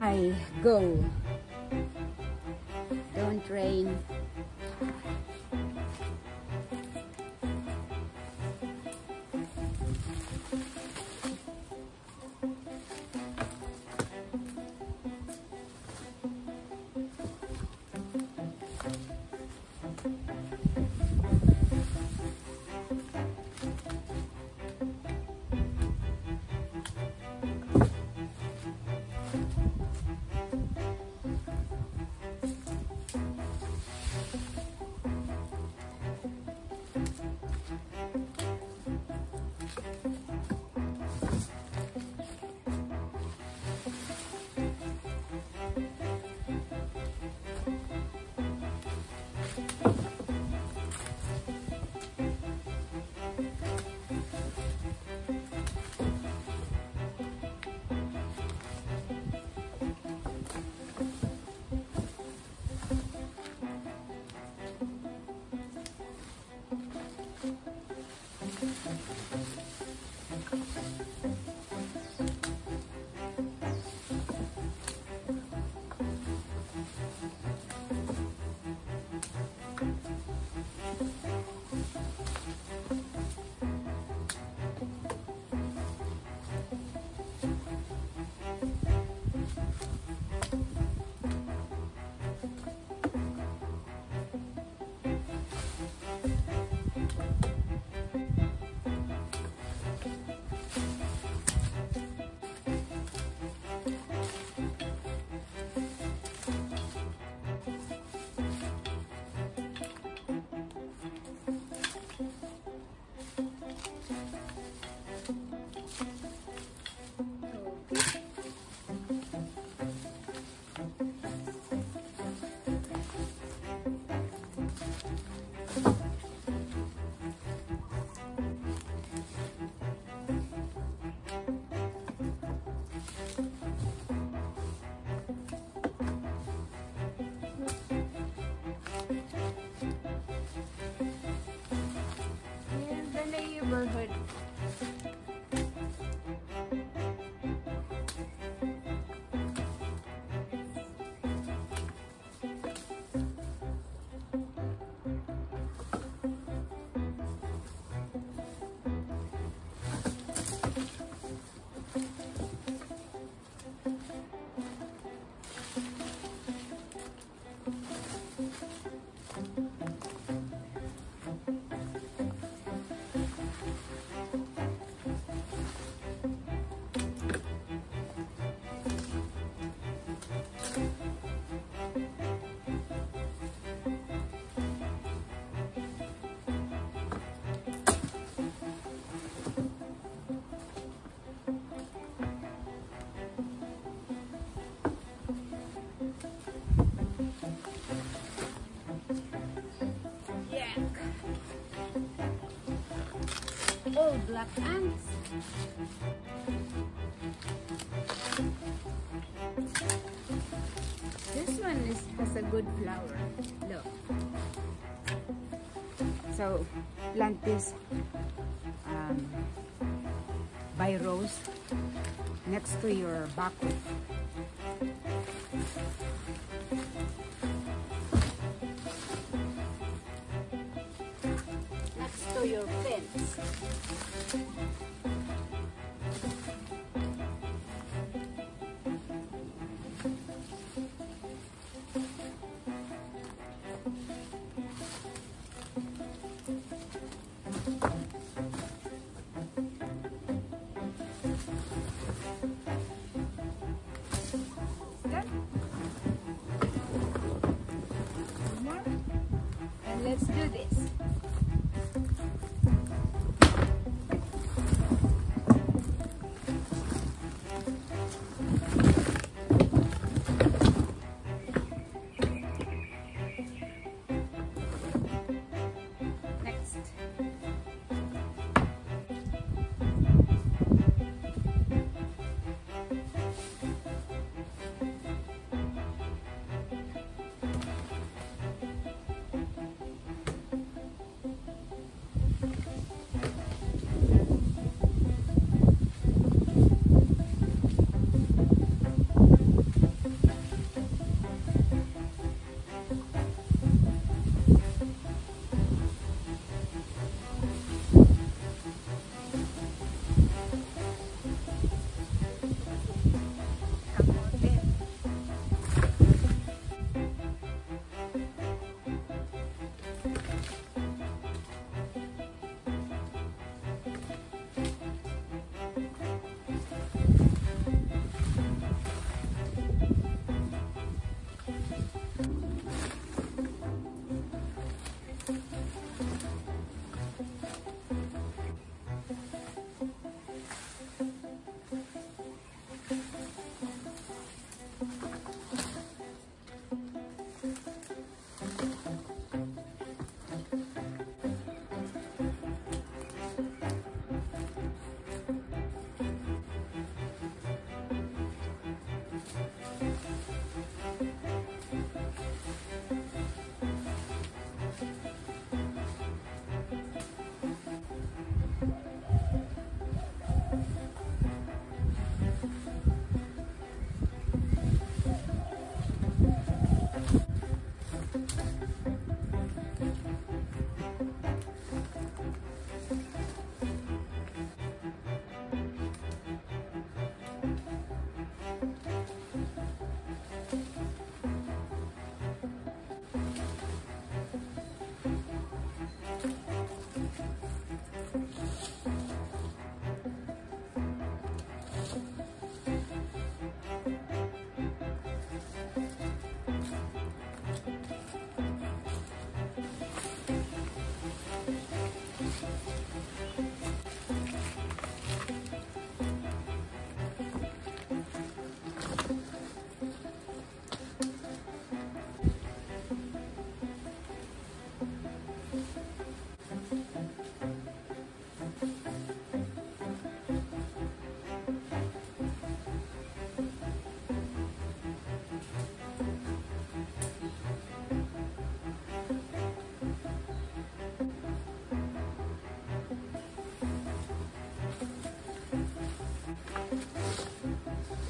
I go. Don't rain. Black ants. This one is has a good flower. Look. So plant this um, by rows next to your backwood. Fence.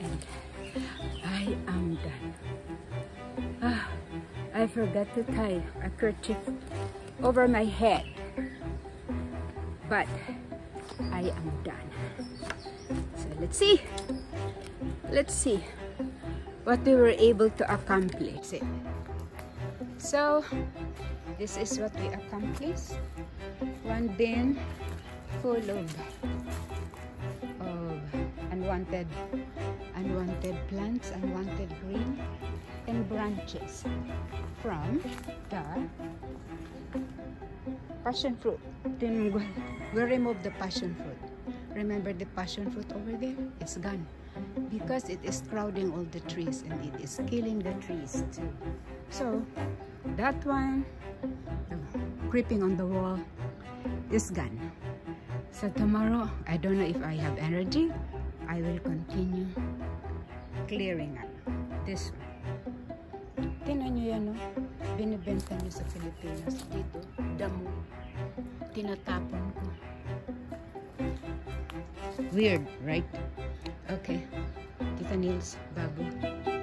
And I am done. Ah, I forgot to tie a kerchief over my head. But I am done. So let's see. Let's see what we were able to accomplish. So, this is what we accomplished. One bin full of unwanted unwanted plants, unwanted green and branches from the passion fruit. Then we'll remove the passion fruit. Remember the passion fruit over there? It's gone because it is crowding all the trees and it is killing the trees too. So that one, creeping on the wall, is gone. So tomorrow, I don't know if I have energy. I will continue clearing up this one. Tinan nyo yan, no? Binibenta nyo sa Pilipinas. Dito, damo. Tinatapon ko. Weird, right? Okay. Tita Nils, bago.